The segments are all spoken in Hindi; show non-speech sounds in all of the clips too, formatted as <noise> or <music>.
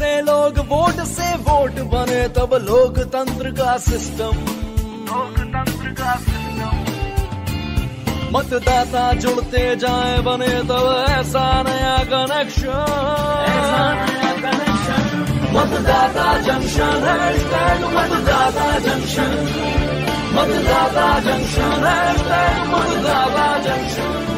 जुड़े लोग वोट से वोट बने तब लोकतंत्र का सिस्टम लोकतंत्र का सिस्टम मतदाता जुड़ते जाए बने तब ऐसा नया कनेक्शन कनेक्शन मतदाता जंक्शन मतदाता जंक्शन मतदाता जंक्शन मतदाता जंक्शन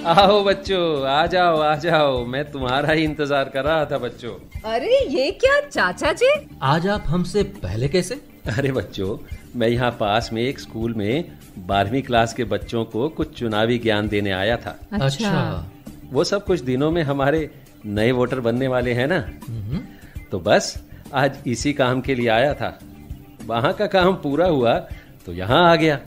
आओ बच्चों आ जाओ आ जाओ। मैं तुम्हारा ही इंतज़ार कर रहा था बच्चों। अरे ये क्या चाचा जी? आज आप हमसे पहले कैसे? अरे बच्चों मैं यहाँ पास में एक स्कूल में बारहवीं क्लास के बच्चों को कुछ चुनावी ज्ञान देने आया था। अच्छा। वो सब कुछ दिनों में हमारे नए वोटर बनने वाले हैं ना? तो बस आज इसी काम के लिए आया था। वहाँ का काम पूरा हुआ तो यहाँ आ गया।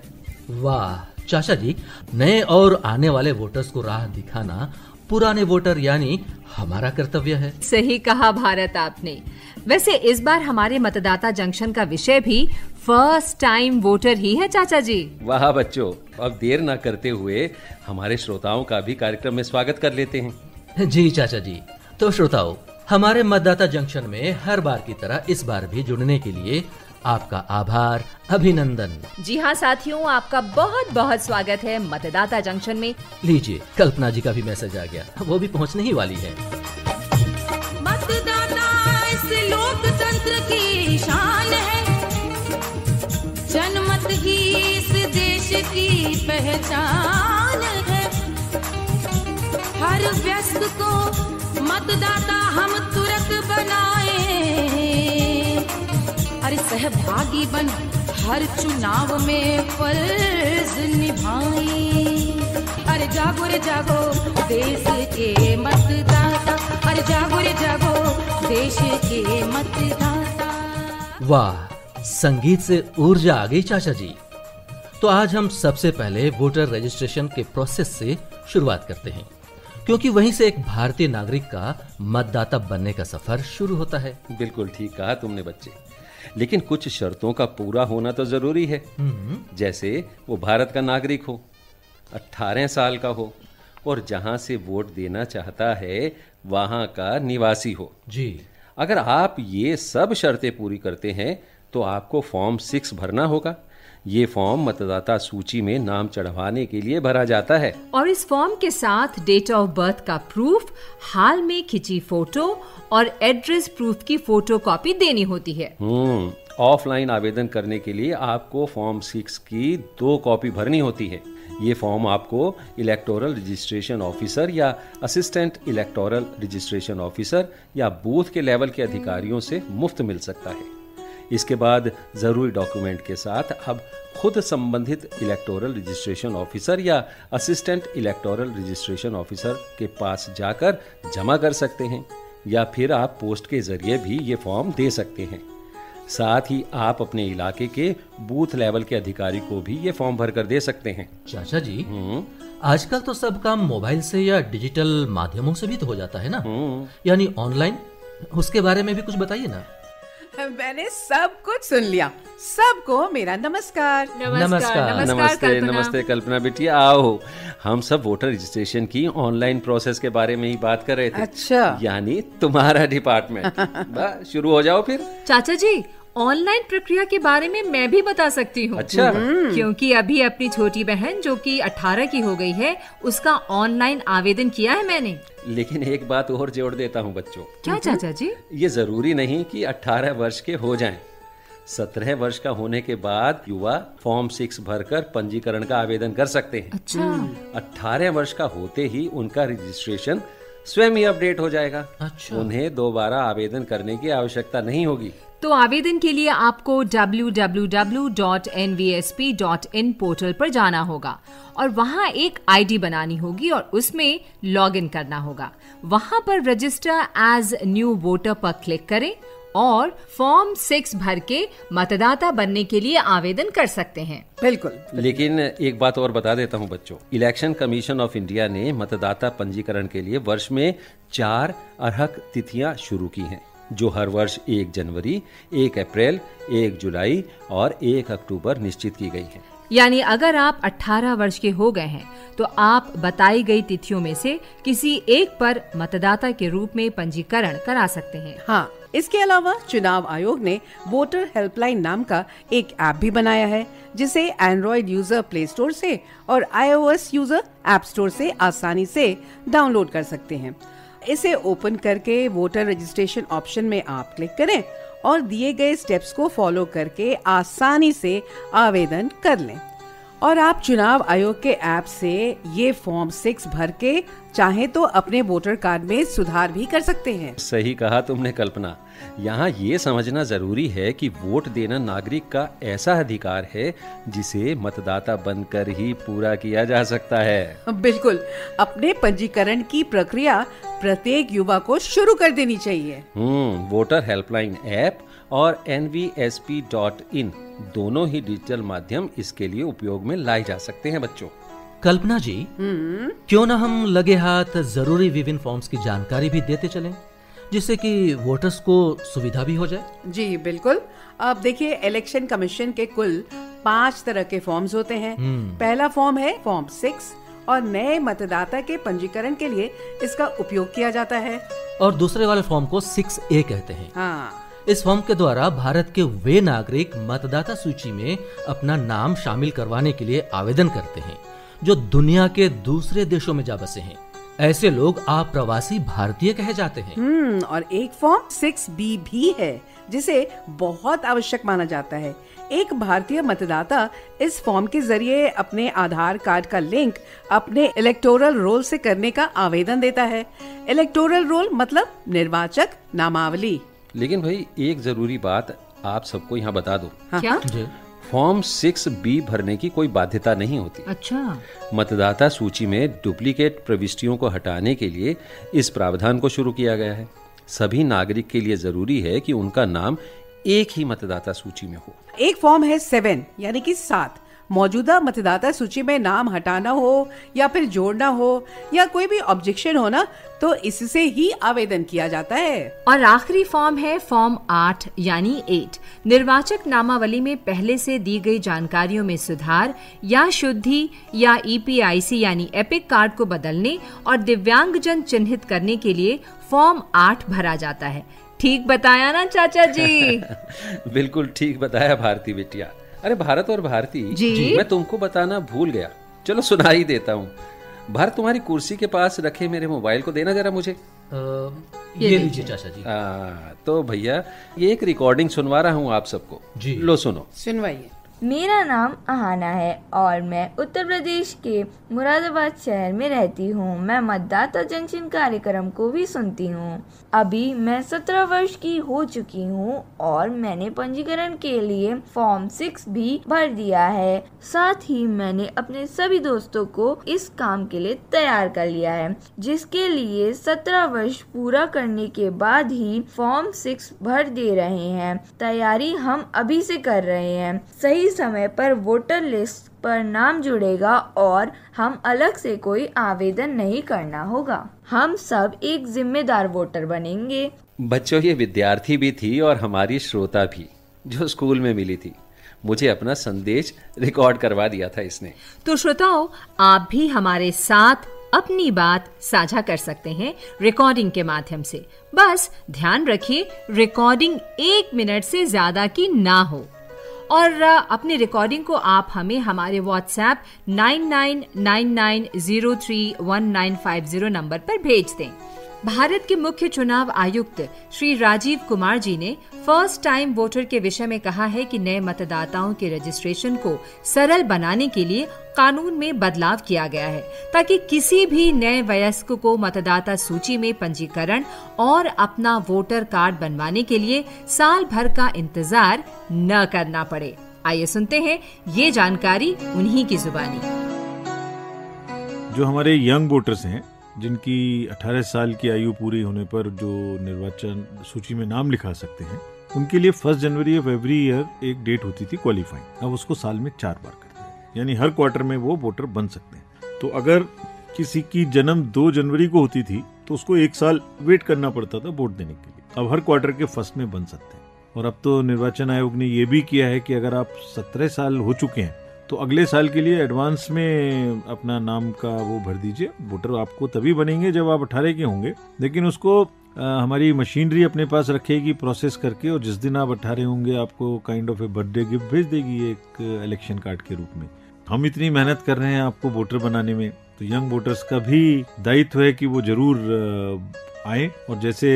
वाह। चाचा जी नए और आने वाले वोटर्स को राह दिखाना पुराने वोटर यानी हमारा कर्तव्य है। सही कहा भारत आपने। वैसे इस बार हमारे मतदाता जंक्शन का विषय भी फ़र्स्ट टाइम वोटर ही है चाचा जी। वाह बच्चों अब देर ना करते हुए हमारे श्रोताओं का भी कार्यक्रम में स्वागत कर लेते हैं। जी चाचा जी तो श्रोताओं हमारे मतदाता जंक्शन में हर बार की तरह इस बार भी जुड़ने के लिए आपका आभार अभिनंदन। जी हाँ साथियों आपका बहुत बहुत स्वागत है मतदाता जंक्शन में। लीजिए कल्पना जी का भी मैसेज आ गया। वो भी पहुँचने ही वाली है। मतदाता इस लोकतंत्र की शान है। जनमत ही इस देश की पहचान है। हर व्यस्त को मतदाता हम तुरंत बनाए अरे सहभागी बन हर चुनाव में फ़र्ज़ निभाए। अरे जागो रे जागो देश के मतदाता। अरे जागो रे जागो देश के मतदाता। वाह संगीत से ऊर्जा आ गई चाचा जी। तो आज हम सबसे पहले वोटर रजिस्ट्रेशन के प्रोसेस से शुरुआत करते हैं क्योंकि वहीं से एक भारतीय नागरिक का मतदाता बनने का सफ़र शुरू होता है। बिल्कुल ठीक कहा तुमने बच्चे। लेकिन कुछ शर्तों का पूरा होना तो ज़रूरी है। जैसे वो भारत का नागरिक हो 18 साल का हो और जहाँ से वोट देना चाहता है वहाँ का निवासी हो। जी। अगर आप ये सब शर्तें पूरी करते हैं तो आपको फॉर्म सिक्स भरना होगा। ये फॉर्म मतदाता सूची में नाम चढ़वाने के लिए भरा जाता है। और इस फॉर्म के साथ डेट ऑफ़ बर्थ का प्रूफ हाल में खिंची फ़ोटो और एड्रेस प्रूफ की फ़ोटो कॉपी देनी होती है। हम्म ऑफलाइन आवेदन करने के लिए आपको फॉर्म सिक्स की दो कॉपी भरनी होती है। ये फॉर्म आपको इलेक्टोरल रजिस्ट्रेशन ऑफिसर या असिस्टेंट इलेक्टोरल रजिस्ट्रेशन ऑफिसर या बूथ के लेवल के अधिकारियों से मुफ़्त मिल सकता है। इसके बाद ज़रूरी डॉक्यूमेंट के साथ अब खुद संबंधित इलेक्टोरल रजिस्ट्रेशन ऑफिसर या असिस्टेंट इलेक्टोरल रजिस्ट्रेशन ऑफिसर के पास जाकर जमा कर सकते हैं या फिर आप पोस्ट के ज़रिए भी ये फॉर्म दे सकते हैं। साथ ही आप अपने इलाके के बूथ लेवल के अधिकारी को भी ये फॉर्म भरकर दे सकते हैं। चाचा जी आजकल तो सब काम मोबाइल से या डिजिटल माध्यमों से भी तो हो जाता है ना? यानी ऑनलाइन उसके बारे में भी कुछ बताइए ना। <laughs> मैंने सब कुछ सुन लिया। सबको मेरा नमस्कार। नमस्कार। नमस्ते कल्पना। नमस्ते कल्पना बेटी आओ। हम सब वोटर रजिस्ट्रेशन की ऑनलाइन प्रोसेस के बारे में ही बात कर रहे थे। अच्छा। यानी तुम्हारा डिपार्टमेंट <laughs> शुरू हो जाओ फिर। चाचा जी ऑनलाइन प्रक्रिया के बारे में मैं भी बता सकती हूँ। अच्छा। क्योंकि अभी अपनी छोटी बहन जो कि 18 की हो गई है उसका ऑनलाइन आवेदन किया है मैंने। लेकिन एक बात और जोड़ देता हूँ बच्चों। क्या चाचा जी? ये ज़रूरी नहीं कि 18 वर्ष के हो जाएँ। 17 वर्ष का होने के बाद युवा फॉर्म सिक्स भरकर पंजीकरण का आवेदन कर सकते हैं। अच्छा। 18 वर्ष का होते ही उनका रजिस्ट्रेशन स्वयं ही अपडेट हो जाएगा। अच्छा। उन्हें दोबारा आवेदन करने की आवश्यकता नहीं होगी। तो आवेदन के लिए आपको www.nvsp.in पोर्टल पर जाना होगा और वहाँ एक आईडी बनानी होगी और उसमें लॉगिन करना होगा। वहाँ पर रजिस्टर एज न्यू वोटर पर क्लिक करें और फॉर्म सिक्स भर के मतदाता बनने के लिए आवेदन कर सकते हैं। बिल्कुल। लेकिन एक बात और बता देता हूँ बच्चों। इलेक्शन कमीशन ऑफ़ इंडिया ने मतदाता पंजीकरण के लिए वर्ष में चार अर्हक तिथियाँ शुरू की हैं। जो हर वर्ष एक जनवरी एक अप्रैल एक जुलाई और एक अक्टूबर निश्चित की गई है। यानी अगर आप 18 वर्ष के हो गए हैं तो आप बताई गई तिथियों में से किसी एक पर मतदाता के रूप में पंजीकरण करा सकते हैं। हाँ इसके अलावा चुनाव आयोग ने वोटर हेल्पलाइन नाम का एक ऐप भी बनाया है जिसे एंड्रॉइड यूज़र प्ले स्टोर से और आईओएस यूज़र ऐप स्टोर से आसानी से डाउनलोड कर सकते हैं। इसे ओपन करके वोटर रजिस्ट्रेशन ऑप्शन में आप क्लिक करें और दिए गए स्टेप्स को फॉलो करके आसानी से आवेदन कर लें। और आप चुनाव आयोग के ऐप से ये फॉर्म सिक्स भर के चाहे तो अपने वोटर कार्ड में सुधार भी कर सकते हैं। सही कहा तुमने कल्पना। यहाँ ये समझना ज़रूरी है कि वोट देना नागरिक का ऐसा अधिकार है जिसे मतदाता बनकर ही पूरा किया जा सकता है। बिल्कुल। अपने पंजीकरण की प्रक्रिया प्रत्येक युवा को शुरू कर देनी चाहिए। हम्म वोटर हेल्पलाइन ऐप और nvsp.in दोनों ही डिजिटल माध्यम इसके लिए उपयोग में लाए जा सकते हैं बच्चों। कल्पना जी क्यों ना हम लगे हाथ ज़रूरी विभिन्न फॉर्म्स की जानकारी भी देते चलें जिससे कि वोटर्स को सुविधा भी हो जाए? जी बिल्कुल। अब देखिए इलेक्शन कमीशन के कुल पाँच तरह के फॉर्म्स होते हैं। पहला फॉर्म है फॉर्म सिक्स और नए मतदाता के पंजीकरण के लिए इसका उपयोग किया जाता है। और दूसरे वाले फॉर्म को सिक्स ए कहते हैं। हाँ। इस फॉर्म के द्वारा भारत के वे नागरिक मतदाता सूची में अपना नाम शामिल करवाने के लिए आवेदन करते हैं, जो दुनिया के दूसरे देशों में जा बसे हैं। ऐसे लोग अप्रवासी भारतीय कहे जाते हैं। हम्म और एक फॉर्म सिक्स बी भी है, जिसे बहुत आवश्यक माना जाता है। एक भारतीय मतदाता इस फॉर्म के ज़रिए अपने आधार कार्ड का लिंक अपने इलेक्टोरल रोल से करने का आवेदन देता है। इलेक्टोरल रोल मतलब निर्वाचक नामावली। लेकिन भाई एक ज़रूरी बात आप सबको यहाँ बता दो। क्या? फॉर्म सिक्स बी भरने की कोई बाध्यता नहीं होती। अच्छा। मतदाता सूची में डुप्लीकेट प्रविष्टियों को हटाने के लिए इस प्रावधान को शुरू किया गया है। सभी नागरिक के लिए ज़रूरी है कि उनका नाम एक ही मतदाता सूची में हो। एक फॉर्म है सेवन यानी कि सात। मौजूदा मतदाता सूची में नाम हटाना हो या फिर जोड़ना हो या कोई भी ऑब्जेक्शन हो ना तो इससे ही आवेदन किया जाता है। और आखिरी फॉर्म है फॉर्म आठ यानी एट निर्वाचक नामावली में पहले से दी गई जानकारियों में सुधार या शुद्धि या ईपीआईसी यानी एपिक कार्ड को बदलने और दिव्यांगजन चिन्हित करने के लिए फॉर्म आठ भरा जाता है। ठीक बताया ना चाचा जी? <laughs> बिल्कुल ठीक बताया भारती बिटिया। अरे भारत और भारती जी। जी मैं तुमको बताना भूल गया। चलो सुना ही देता हूँ। भारत तुम्हारी कुर्सी के पास रखे मेरे मोबाइल को देना जरा मुझे। आ, ये लीजिए। चाचा जी। आ, तो भैया ये एक रिकॉर्डिंग सुनवा रहा हूँ आप सबको। जी। लो सुनो। सुनवाइए। मेरा नाम अहाना है और मैं उत्तर प्रदेश के मुरादाबाद शहर में रहती हूँ। मैं मतदाता जंक्शन कार्यक्रम को भी सुनती हूँ। अभी मैं सत्रह वर्ष की हो चुकी हूँ और मैंने पंजीकरण के लिए फॉर्म सिक्स भी भर दिया है। साथ ही मैंने अपने सभी दोस्तों को इस काम के लिए तैयार कर लिया है, जिसके लिए सत्रह वर्ष पूरा करने के बाद ही फॉर्म सिक्स भर दे रहे हैं। तैयारी हम अभी से कर रहे हैं। सही समय पर वोटर लिस्ट पर नाम जुड़ेगा और हम अलग से कोई आवेदन नहीं करना होगा। हम सब एक जिम्मेदार वोटर बनेंगे। बच्चों ये विद्यार्थी भी थी और हमारी श्रोता भी जो स्कूल में मिली थी। मुझे अपना संदेश रिकॉर्ड करवा दिया था इसने। तो श्रोताओं आप भी हमारे साथ अपनी बात साझा कर सकते हैं रिकॉर्डिंग के माध्यम से। बस ध्यान रखिए रिकॉर्डिंग एक मिनट से ज़्यादा की ना हो। और अपनी रिकॉर्डिंग को आप हमें हमारे व्हाट्सएप 9999031950 नंबर पर भेज दें। भारत के मुख्य चुनाव आयुक्त श्री राजीव कुमार जी ने फ़र्स्ट टाइम वोटर के विषय में कहा है कि नए मतदाताओं के रजिस्ट्रेशन को सरल बनाने के लिए कानून में बदलाव किया गया है, ताकि किसी भी नए वयस्क को मतदाता सूची में पंजीकरण और अपना वोटर कार्ड बनवाने के लिए साल भर का इंतज़ार न करना पड़े। आइए सुनते हैं ये जानकारी उन्हीं की जुबानी। जो हमारे यंग वोटर्स हैं जिनकी 18 साल की आयु पूरी होने पर जो निर्वाचन सूची में नाम लिखा सकते हैं, उनके लिए first January of every year एक डेट होती थी क्वालिफाइंग। अब उसको साल में चार बार करते हैं। यानी हर क्वार्टर में वो वोटर बन सकते हैं। तो अगर किसी की जन्म दो जनवरी को होती थी तो उसको एक साल वेट करना पड़ता था वोट देने के लिए। अब हर क्वार्टर के फ़र्स्ट में बन सकते हैं। और अब तो निर्वाचन आयोग ने ये भी किया है कि अगर आप सत्रह साल हो चुके हैं तो अगले साल के लिए एडवांस में अपना नाम का वो भर दीजिए। वोटर आपको तभी बनेंगे जब आप अठारह के होंगे। लेकिन उसको अ, हमारी मशीनरी अपने पास रखेगी प्रोसेस करके और जिस दिन आप अठारह होंगे आपको kind of a birthday gift भेज देगी एक इलेक्शन कार्ड के रूप में। हम इतनी मेहनत कर रहे हैं आपको वोटर बनाने में। तो यंग वोटर्स का भी दायित्व है कि वो ज़रूर आए और जैसे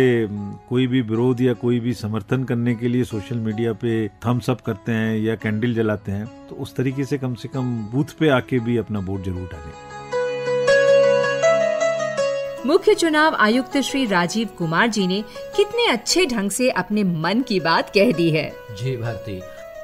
कोई भी विरोध या कोई भी समर्थन करने के लिए सोशल मीडिया पे थम्स अप करते हैं या कैंडल जलाते हैं तो उस तरीके से कम से कम बूथ पे आके भी अपना वोट ज़रूर डालें। मुख्य चुनाव आयुक्त श्री राजीव कुमार जी ने कितने अच्छे ढंग से अपने मन की बात कह दी है। जी भारती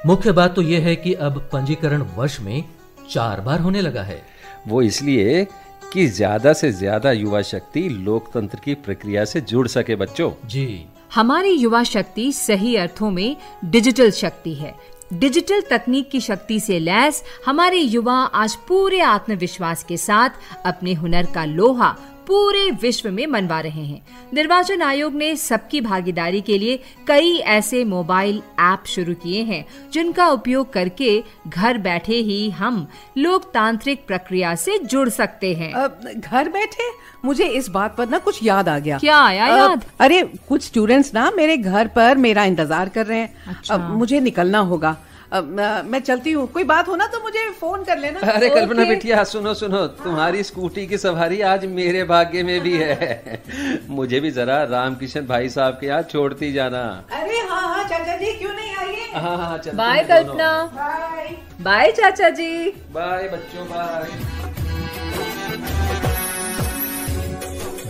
मुख्य बात तो यह है कि अब पंजीकरण वर्ष में चार बार होने लगा है। वो इसलिए कि ज़्यादा से ज़्यादा युवा शक्ति लोकतंत्र की प्रक्रिया से जुड़ सके बच्चों। जी। हमारी युवा शक्ति सही अर्थों में डिजिटल शक्ति है। डिजिटल तकनीक की शक्ति से लैस हमारे युवा आज पूरे आत्मविश्वास के साथ अपने हुनर का लोहा पूरे विश्व में मनवा रहे हैं। निर्वाचन आयोग ने सबकी भागीदारी के लिए कई ऐसे मोबाइल ऐप शुरू किए हैं जिनका उपयोग करके घर बैठे ही हम लोकतांत्रिक प्रक्रिया से जुड़ सकते हैं। अब घर बैठे? मुझे इस बात पर ना कुछ याद आ गया। क्या आया अब, याद? अरे कुछ स्टूडेंट्स ना मेरे घर पर मेरा इंतज़ार कर रहे हैं। अच्छा। अब मुझे निकलना होगा। मैं- चलती हूँ। कोई बात हो ना तो मुझे फ़ोन कर लेना। अरे कल्पना। बिटिया सुनो सुनो। तुम्हारी स्कूटी की सवारी आज मेरे भाग्य में भी है। मुझे भी जरा रामकिशन भाई साहब के यहाँ छोड़ती जाना। अरे हाँ हाँ चाचा जी क्यों नहीं आइए? हाँ हाँ बाय कल्पना। बाय बाय चाचा जी। बाय बच्चों बाय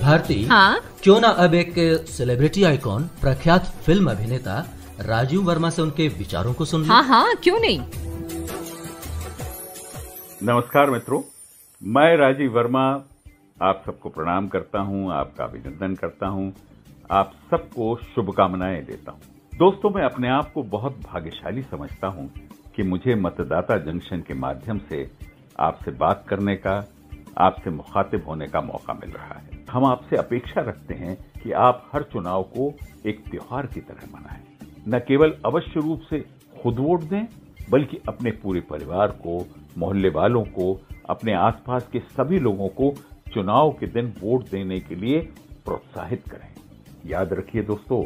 भारती हाँ? क्यों ना अब एक सेलिब्रिटी आइकॉन प्रख्यात फ़िल्म अभिनेता राजीव वर्मा से उनके विचारों को सुन हाँ हाँ क्यों नहीं? नमस्कार मित्रों मैं राजीव वर्मा आप सबको प्रणाम करता हूँ आपका अभिनंदन करता हूँ आप सबको शुभकामनाएँ देता हूँ। दोस्तों मैं अपने आप को बहुत भाग्यशाली समझता हूँ कि मुझे मतदाता जंक्शन के माध्यम से आपसे बात करने का आपसे मुखातिब होने का मौका मिल रहा है। हम आपसे अपेक्षा रखते हैं कि आप हर चुनाव को एक त्योहार की तरह मनाएँ। न केवल अवश्य रूप से खुद वोट दें, बल्कि अपने पूरे परिवार को, मोहल्ले वालों को, अपने आसपास के सभी लोगों को चुनाव के दिन वोट देने के लिए प्रोत्साहित करें। याद रखिए दोस्तों,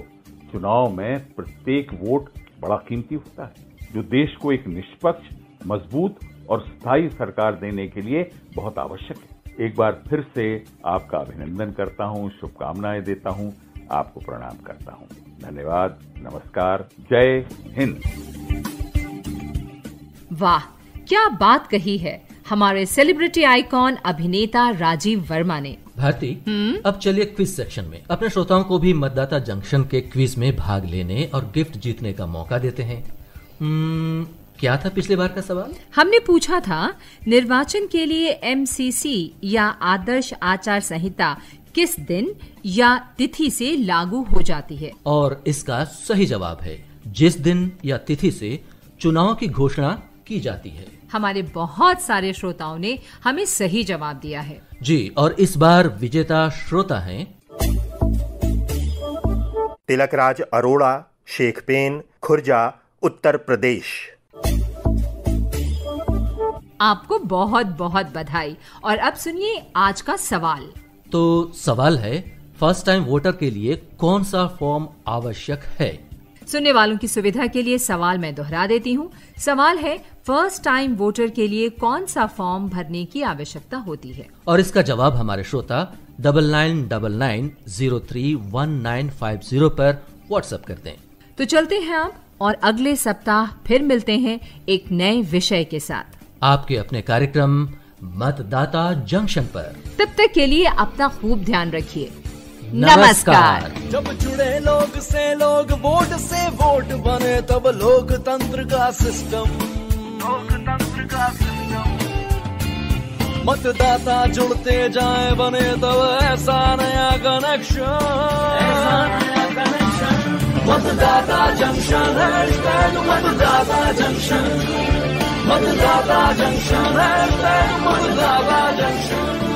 चुनाव में प्रत्येक वोट बड़ा कीमती होता है, जो देश को एक निष्पक्ष, मज़बूत और स्थायी सरकार देने के लिए बहुत आवश्यक है। एक बार फिर से आपका अभिनंदन करता हूँ, शुभकामनाएँ देता हूँ। आपको प्रणाम करता हूँ। धन्यवाद नमस्कार जय हिंद। वाह क्या बात कही है। हमारे सेलिब्रिटी आइकॉन अभिनेता राजीव वर्मा ने। भारती अब चलिए क्विज सेक्शन में। अपने श्रोताओं को भी मतदाता जंक्शन के क्विज में भाग लेने और गिफ्ट जीतने का मौका देते हैं। हम्म, क्या था पिछले बार का सवाल? हमने पूछा था निर्वाचन के लिए एमसीसी या आदर्श आचार संहिता किस दिन या तिथि से लागू हो जाती है? और इसका सही जवाब है जिस दिन या तिथि से चुनाव की घोषणा की जाती है। हमारे बहुत सारे श्रोताओं ने हमें सही जवाब दिया है। जी और इस बार विजेता श्रोता हैं। तिलकराज अरोड़ा शेखपेन खुर्जा उत्तर प्रदेश। आपको बहुत बहुत बधाई। और अब सुनिए आज का सवाल। तो सवाल है फ़र्स्ट टाइम वोटर के लिए कौन सा फॉर्म आवश्यक है? सुनने वालों की सुविधा के लिए सवाल मैं दोहरा देती हूँ। सवाल है फ़र्स्ट टाइम वोटर के लिए कौन सा फॉर्म भरने की आवश्यकता होती है? और इसका जवाब हमारे श्रोता double nine double nine zero three one nine five zero पर व्हाट्सएप कर दें। तो चलते हैं आप और अगले सप्ताह फिर मिलते हैं एक नए विषय के साथ। आपके अपने कार्यक्रम मतदाता जंक्शन पर। तब तक के लिए अपना खूब ध्यान रखिए। नमस्कार। जब जुड़े लोग से लोग वोट से वोट बने तब लोकतंत्र का सिस्टम लोकतंत्र का सिस्टम मतदाता जुड़ते जाए बने तब ऐसा नया कनेक्शन मतदाता जंक्शन मतदाता जंक्शन। मतदाता जंक्शन हैशटैग मतदाता जंक्शन